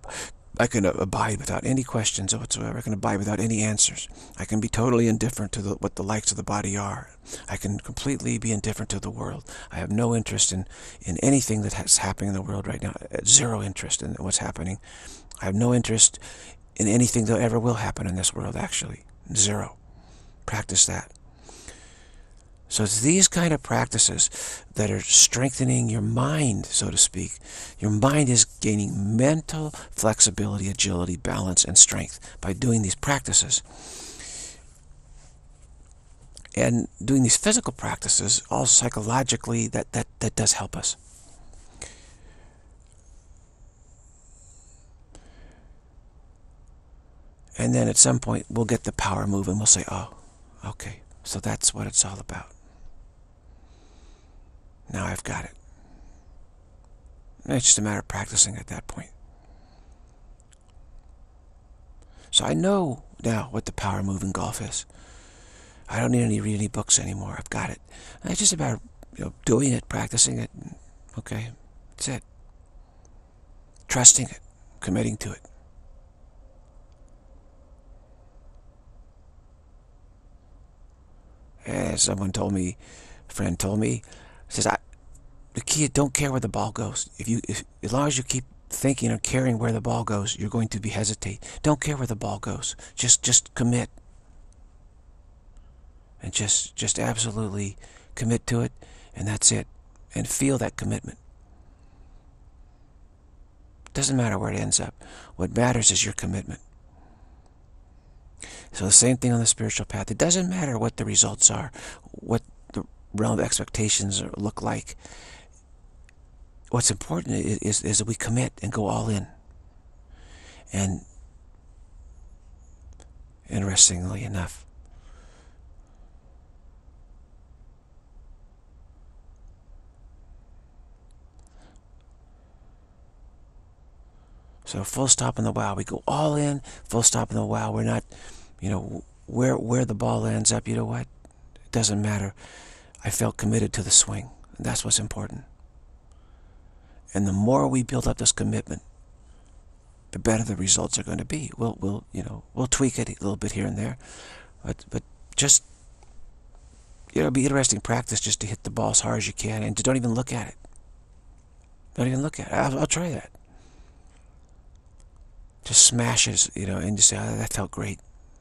I can abide without any questions whatsoever. I can abide without any answers. I can be totally indifferent to the, what the likes of the body are. I can completely be indifferent to the world. I have no interest in, in anything that's happening in the world right now. Uh, zero interest in what's happening. I have no interest in anything that ever will happen in this world, actually. Zero. Practice that. So it's these kind of practices that are strengthening your mind, so to speak. Your mind is gaining mental flexibility, agility, balance, and strength by doing these practices. And doing these physical practices, all psychologically, that, that, that does help us. And then at some point, we'll get the power move and we'll say, oh, okay, so that's what it's all about. Now I've got it. It's just a matter of practicing at that point. So I know now what the power move in golf is. I don't need to read any books anymore. I've got it. And it's just about you know, doing it, practicing it. Okay, that's it. Trusting it, committing to it. And someone told me, a friend told me, says, I, the key, don't care where the ball goes. If you, if, as long as you keep thinking or caring where the ball goes, you're going to be hesitate. Don't care where the ball goes. Just, just commit. And just, just absolutely commit to it, and that's it. And feel that commitment. Doesn't matter where it ends up. What matters is your commitment. So the same thing on the spiritual path. It doesn't matter what the results are, what realm of expectations look like. What's important is, is, is that we commit and go all in. And interestingly enough, So full stop in the wow. We go all in, full stop in the wow. We're not, you know, where where the ball ends up, you know what? It doesn't matter. I felt committed to the swing. And That's what's important. And the more we build up this commitment, the better the results are going to be. We'll, we'll, you know, we'll tweak it a little bit here and there, but, but just, you know, it'll be interesting practice just to hit the ball as hard as you can and to don't even look at it. Don't even look at it. I'll, I'll try that. Just smash it, you know, and just say, oh, that felt great.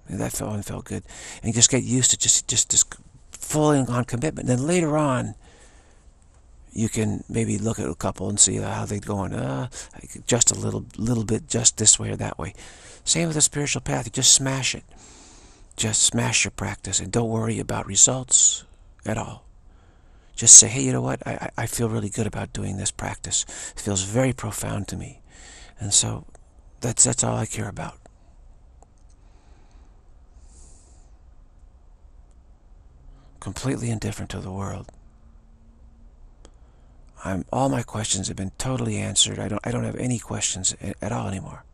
And that felt, felt good. And just get used to just, just, just fully on commitment. Then later on, you can maybe look at a couple and see how they're going. Uh, just a little, little bit, just this way or that way. Same with the spiritual path. You just smash it. Just smash your practice and don't worry about results at all. Just say, hey, you know what? I, I feel really good about doing this practice. It feels very profound to me. And so that's, that's all I care about. Completely indifferent to the world. I'm, all my questions have been totally answered. I don't, I don't have any questions at all anymore.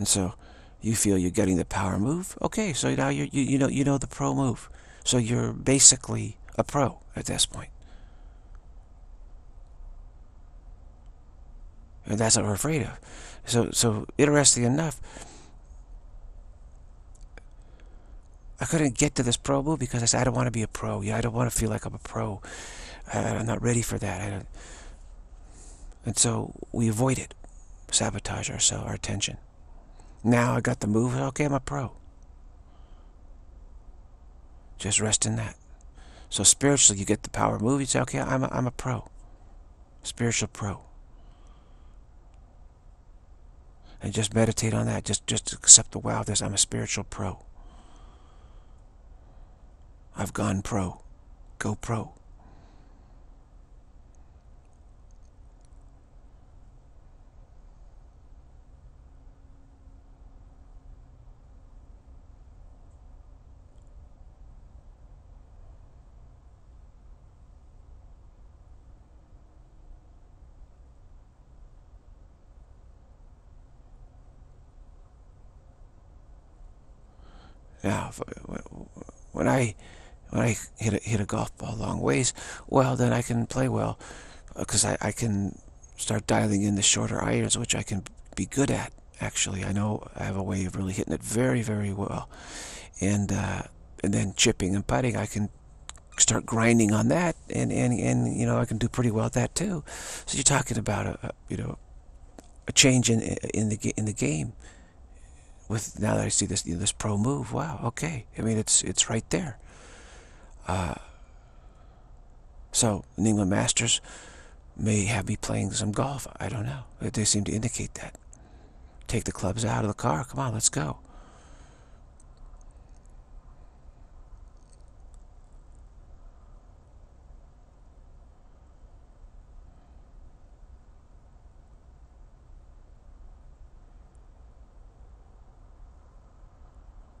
And so you feel you're getting the power move. Okay, so now you you know you know the pro move. So you're basically a pro at this point. And that's what we're afraid of. So so interesting enough, I couldn't get to this pro move because I said I don't want to be a pro. Yeah, I don't want to feel like I'm a pro. I, am not ready for that. And so we avoid it, sabotage ourselves, our attention. Now I got the move. Okay, I'm a pro. Just rest in that. So spiritually, you get the power move. You say, okay, I'm a, I'm a pro. Spiritual pro. And just meditate on that. Just, just accept the wow. of This I'm a spiritual pro. I've gone pro. Go pro. Now, when I when I hit a, hit a golf ball long ways, well, then I can play well because I, I can start dialing in the shorter irons, which I can be good at, actually. I know I have a way of really hitting it very, very well. And, uh, and then chipping and putting, I can start grinding on that, and, and, and you know, I can do pretty well at that too. So you're talking about a, a you know, a change in in the in the game. With now that I see this you know, this pro move, wow, okay. I mean, it's it's right there. Uh, so, Nyingma Masters may have me playing some golf. I don't know. They seem to indicate that. Take the clubs out of the car. Come on, let's go.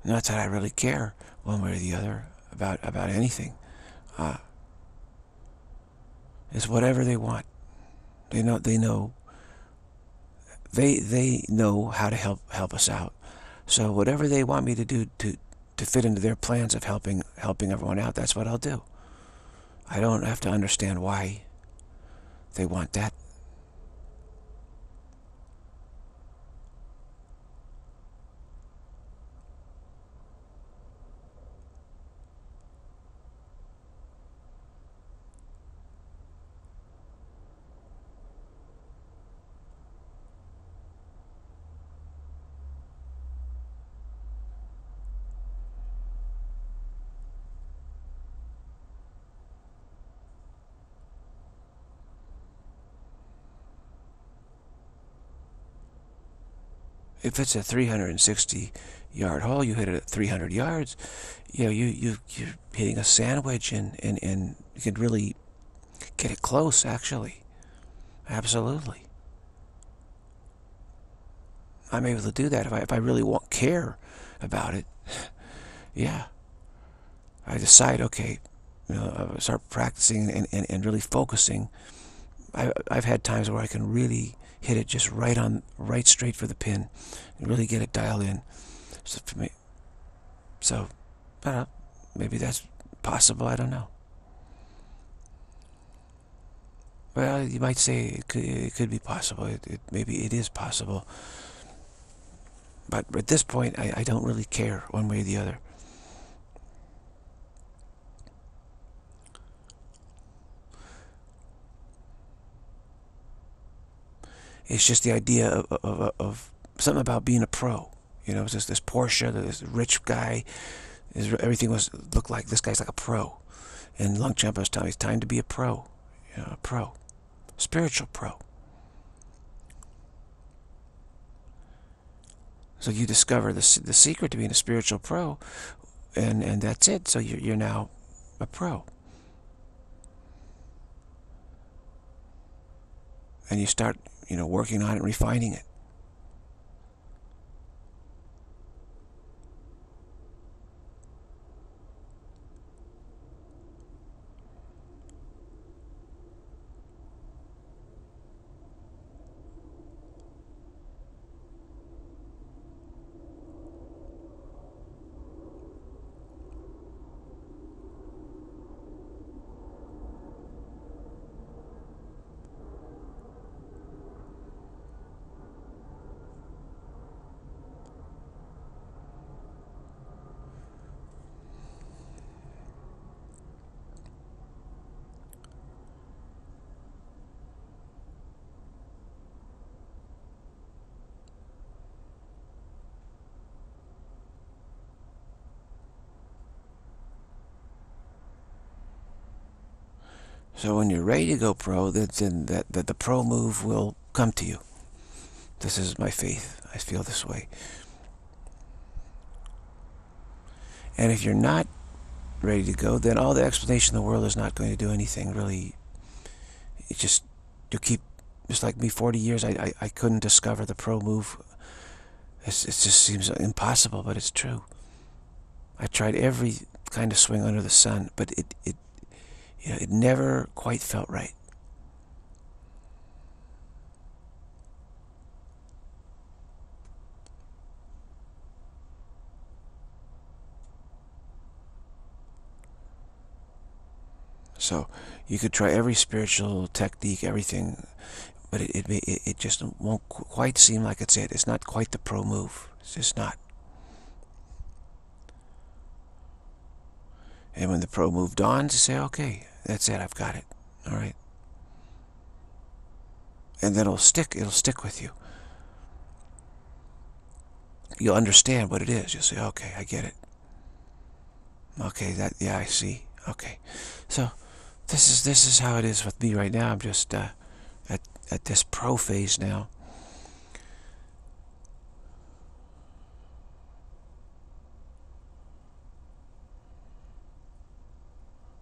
Not that I really care one way or the other about about anything. Uh, it's whatever they want. They know they know they they know how to help help us out. So whatever they want me to do to to fit into their plans of helping helping everyone out, that's what I'll do. I don't have to understand why they want that. If it's a 360 yard hole, you hit it at 300 yards, you know, you, you, you're hitting a sandwich and, and, and you can really get it close, actually. Absolutely. I'm able to do that if I, if I really want care about it. yeah. I decide, okay, you know, start practicing and, and, and really focusing. I, I've had times where I can really hit it just right on, right straight for the pin, and really get it dialed in. So for me, so, I don't know, maybe that's possible. I don't know. Well, you might say it could, it could be possible. It, it, maybe it is possible. But at this point, I, I don't really care one way or the other. It's just the idea of, of, of something about being a pro. You know, it's just this Porsche, this rich guy. everything was looked like this guy's like a pro. And Longchenpa was telling me it's time to be a pro. You know, a pro. Spiritual pro. So you discover the, the secret to being a spiritual pro, and, and that's it. So you're, you're now a pro. And you start you know, working on it, refining it. So when you're ready to go pro, then that, that the pro move will come to you. This is my faith. I feel this way. And if you're not ready to go, then all the explanation in the world is not going to do anything really. It just, you keep, just like me, 40 years, I, I, I couldn't discover the pro move. It's, it just seems impossible, but it's true. I tried every kind of swing under the sun, but it, it you know, it never quite felt right. So you could try every spiritual technique, everything, but it, it, it, just won't quite seem like it's it. It's not quite the pro move. It's just not. And when the pro move dawns, you say, okay, that's it, I've got it. All right. And then it'll stick, it'll stick with you. You'll understand what it is. You'll say, okay, I get it. Okay, that, yeah, I see. Okay. So, this is, this is how it is with me right now. I'm just, uh, at, at this pro phase now.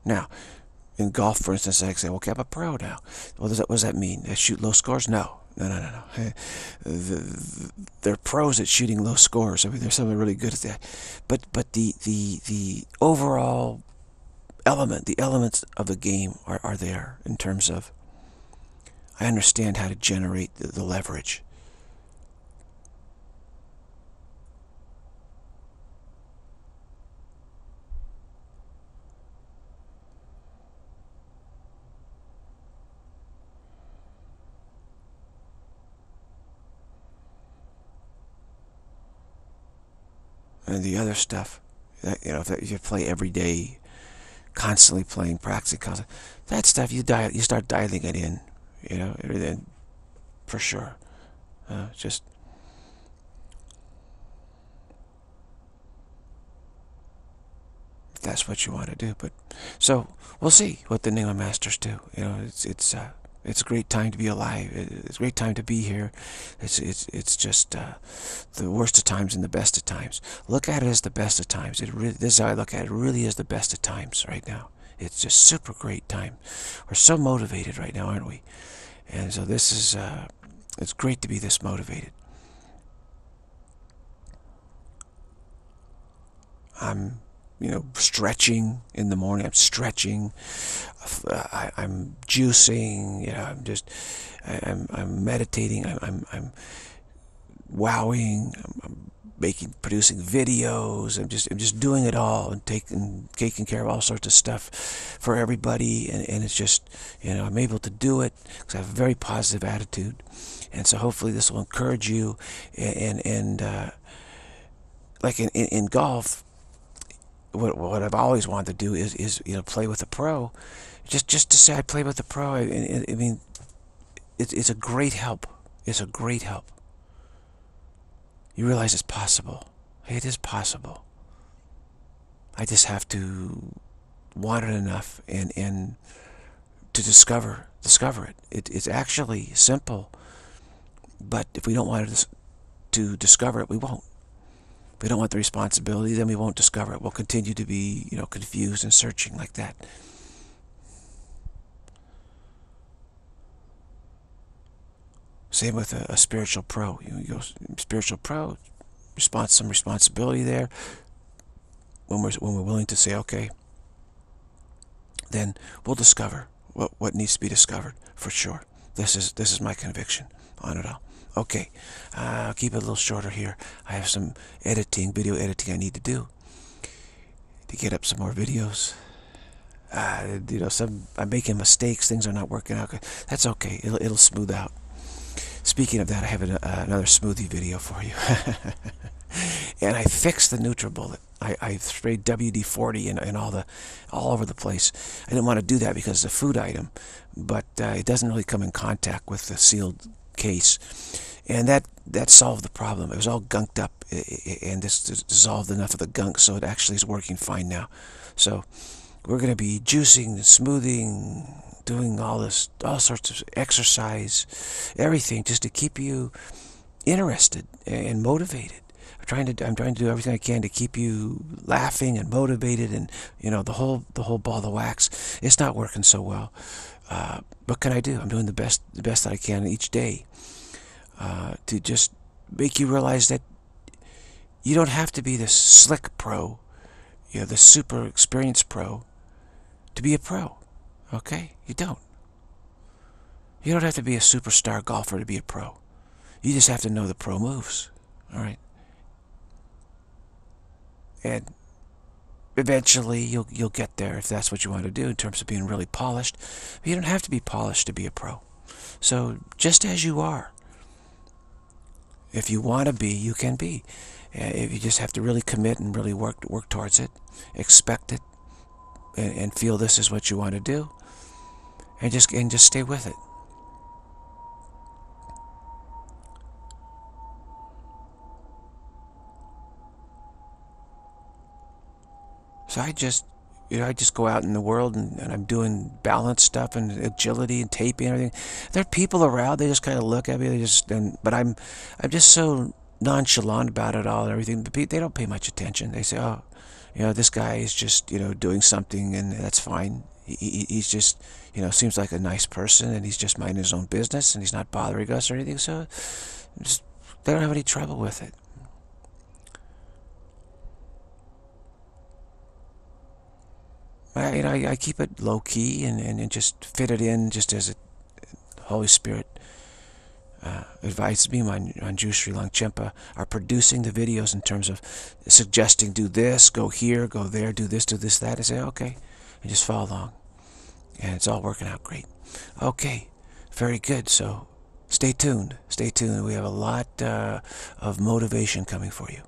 Now, in golf, for instance, I say, okay, I'm a pro now. What does that, what does that mean? I shoot low scores? No. No, no, no, no. They're pros at shooting low scores. I mean, they're something really good at that. But but the the the overall element, the elements of the game are, are there in terms of I understand how to generate the, the leverage. And the other stuff that you know if you play every day constantly playing practicing constantly, that stuff you dial you start dialing it in you know everything for sure. Uh, just if that's what you want to do but so we'll see what the Nyingma masters do you know it's it's uh, it's a great time to be alive. It's a great time to be here. It's it's it's just uh, the worst of times and the best of times. Look at it as the best of times. It really, this is how I look at it. It really is the best of times right now. It's just super great time. We're so motivated right now, aren't we? And so this is uh, it's great to be this motivated. I'm you know, stretching in the morning. I'm stretching. I, am juicing. You know, I'm just, I, am I'm meditating. I'm, I'm, I'm wowing. I'm, I'm, making, producing videos. I'm just, I'm just doing it all and taking, taking care of all sorts of stuff for everybody. And, and it's just, you know, I'm able to do it because I have a very positive attitude. And so hopefully this will encourage you. And, and, and uh, like in, in, in golf, what what I've always wanted to do is is you know play with a pro, just just to say I play with a pro. I, I, I mean, it's it's a great help. It's a great help. You realize it's possible. It is possible. I just have to want it enough and and to discover discover it. it it's actually simple, but if we don't want to, to discover it, we won't. We don't want the responsibility, then we won't discover it. We'll continue to be, you know, confused and searching like that. Same with a, a spiritual pro. You go spiritual pro, response some responsibility there. When we're when we're willing to say okay, then we'll discover what what needs to be discovered for sure. This is this is my conviction on it all. Okay, uh, I'll keep it a little shorter here. I have some editing, video editing I need to do to get up some more videos. Uh, you know, some I'm making mistakes. Things are not working out. That's okay. It'll, it'll smooth out. Speaking of that, I have an, uh, another smoothie video for you. and I fixed the NutriBullet. I, I sprayed WD-40 and, and all the all over the place. I didn't want to do that because it's a food item, but uh, it doesn't really come in contact with the sealed case. And that, that solved the problem. It was all gunked up and this dissolved enough of the gunk so it actually is working fine now. So we're going to be juicing smoothing, doing all this, all sorts of exercise, everything just to keep you interested and motivated. I'm trying to I'm trying to do everything I can to keep you laughing and motivated and you know the whole the whole ball of wax. It's not working so well. Uh, what can I do? I'm doing the best the best that I can each day uh, to just make you realize that you don't have to be the slick pro, you know, the super experienced pro to be a pro. Okay? You don't. You don't have to be a superstar golfer to be a pro. You just have to know the pro moves. All right? And eventually you'll you'll get there if that's what you want to do in terms of being really polished. But you don't have to be polished to be a pro. So just as you are, if you want to be, you can be. Uh, if you just have to really commit and really work work towards it, expect it, and, and feel this is what you want to do, and just and just stay with it. So I just, you know, I just go out in the world and, and I'm doing balance stuff and agility and taping and everything. There are people around. They just kind of look at me. They just, and, but I'm, I'm just so nonchalant about it all and everything. But they don't pay much attention. They say, oh, you know, this guy is just, you know, doing something and that's fine. He, he's just, you know, seems like a nice person and he's just minding his own business and he's not bothering us or anything. So just, they don't have any trouble with it. I, you know, I, I keep it low key and, and, and, just fit it in just as a Holy Spirit uh, advises me. My Manju Sri Longchenpa are producing the videos in terms of suggesting do this, go here, go there, do this, do this, that. I say, okay, and just follow along. And it's all working out great. Okay, very good. So stay tuned. Stay tuned. We have a lot uh, of motivation coming for you.